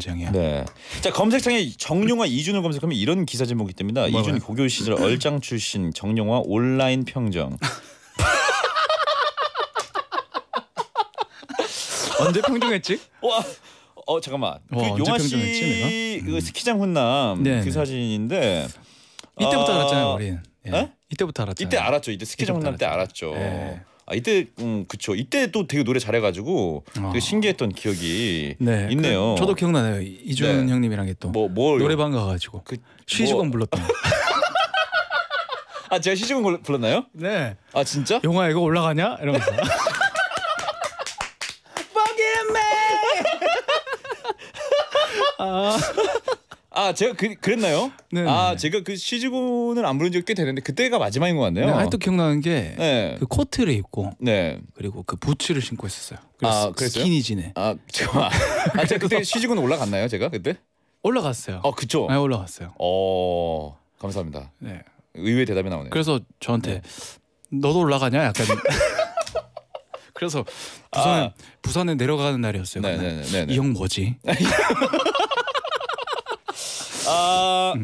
전쟁이야. 네. 자 검색창에 정용화 이준을 검색하면 이런 기사 제목이 뜹니다. 뭐가요? 이준 고교 시절 얼짱 출신 정용화 온라인 평정. 언제 평정했지? 와, 어 잠깐만. 그 와, 언제 용화 씨 그 스키장 훈남 네, 그 네. 사진인데 이때부터 아, 알았잖아요, 우린. 예. 에? 이때부터 알았잖아요. 이때 알았죠. 이때 스키장 훈남 때 알았죠. 네. 아 이때 음 그쵸. 이때 또 되게 노래 잘해가지고 되게 어. 신기했던 기억이 네, 있네요. 그, 저도 기억나네요. 이준 네. 형님이랑 또 뭐뭘 노래방 가가지고 그 쉬지공 뭐- 불렀던. 거. 아 제가 불- 불렀나요? 네. 아 진짜? 영화 이거 올라가냐? 이러면서. 아, 아 제가 그, 그랬나요? 네. 아 제가 그 시즈곤을 안 부른 지가 꽤 되는데 그때가 마지막인 것 같네요. 네, 아직도 기억나는 게그 네. 코트를 입고 네. 그리고 그 부츠를 신고 있었어요. 아, 그랬어요? 스키니진에 아 잠깐만. 아 제가 그때 시즈곤 올라갔나요? 제가 그때? 올라갔어요. 아 그쵸. 네, 올라갔어요. 어 감사합니다. 네. 의외의 대답이 나오네요. 그래서 저한테 너도 올라가냐? 약간 그래서 부산 아. 부산에 내려가는 날이었어요. 네네네. 이 형 뭐지? 아